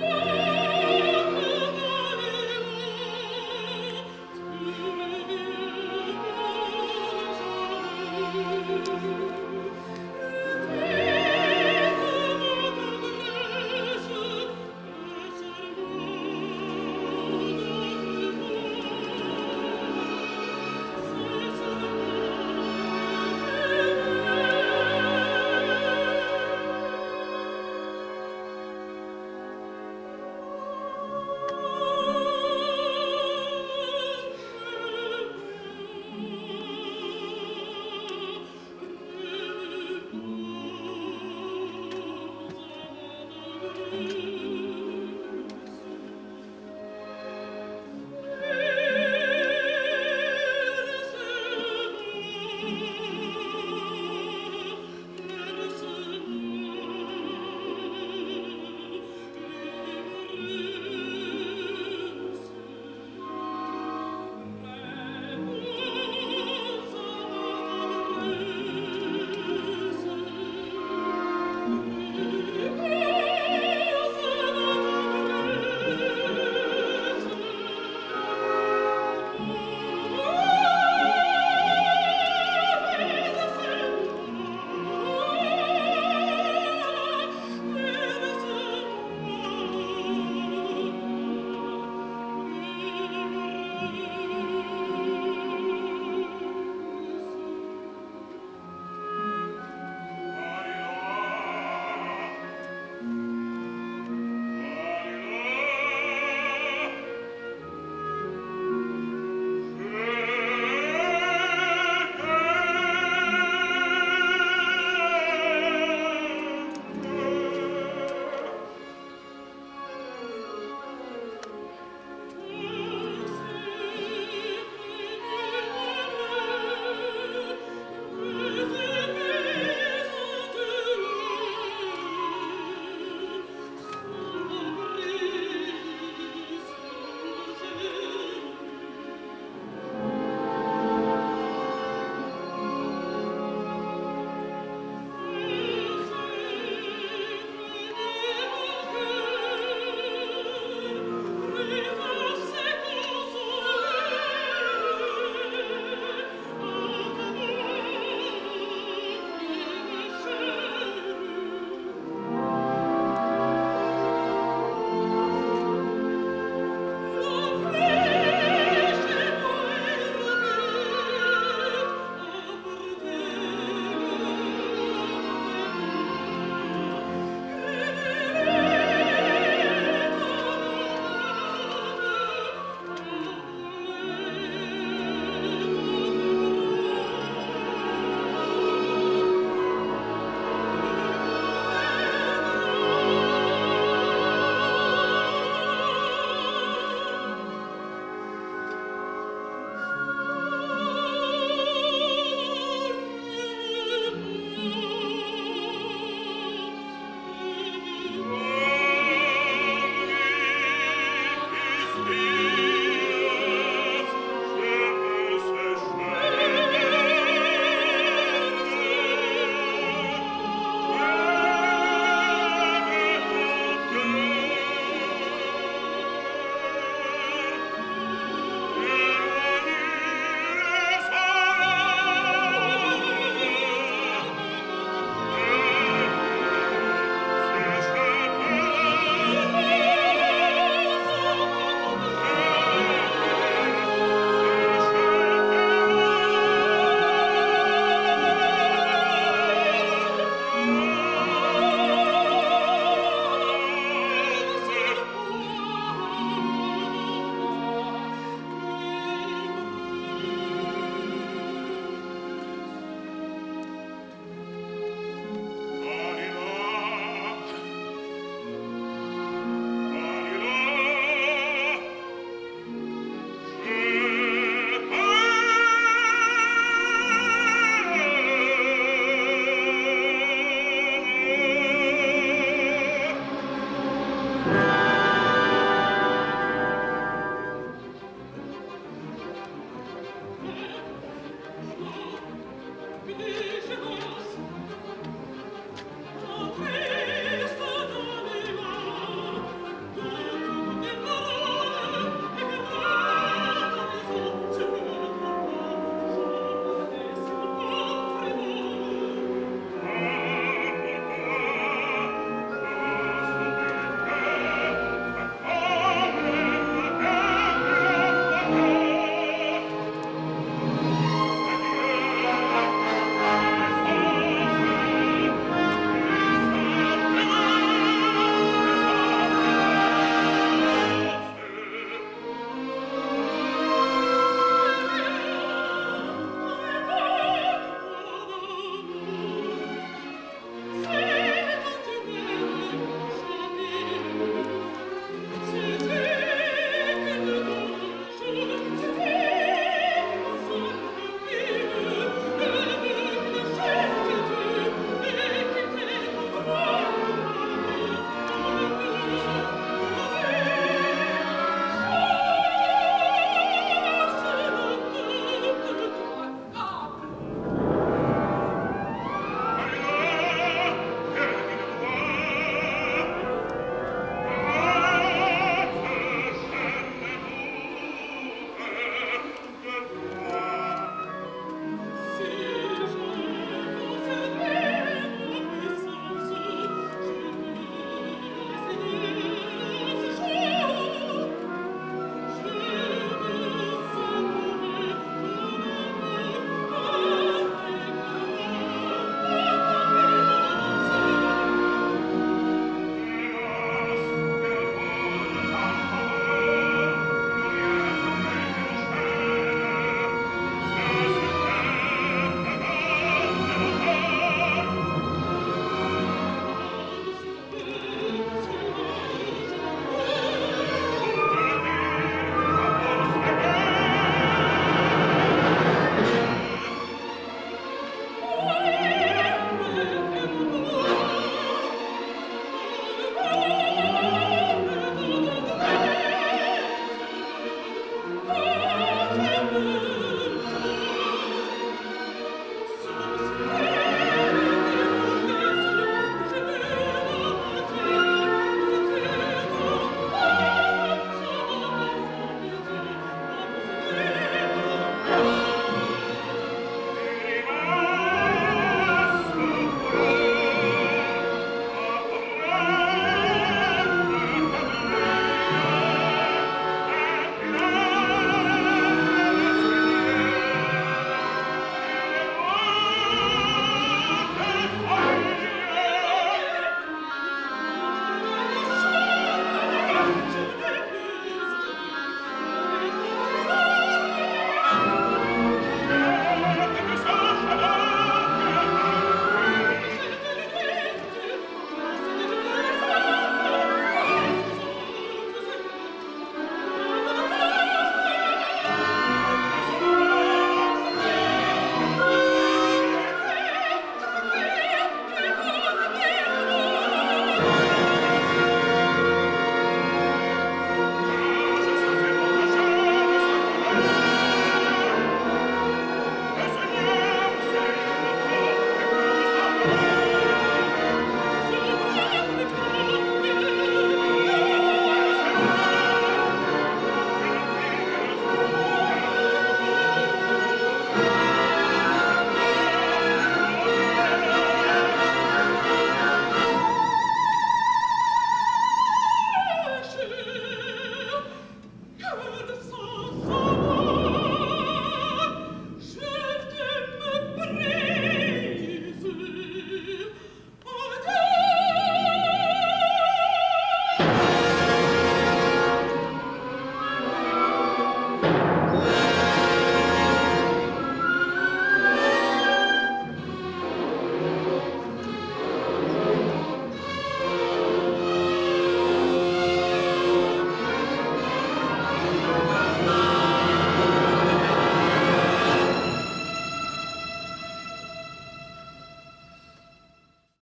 Yeah.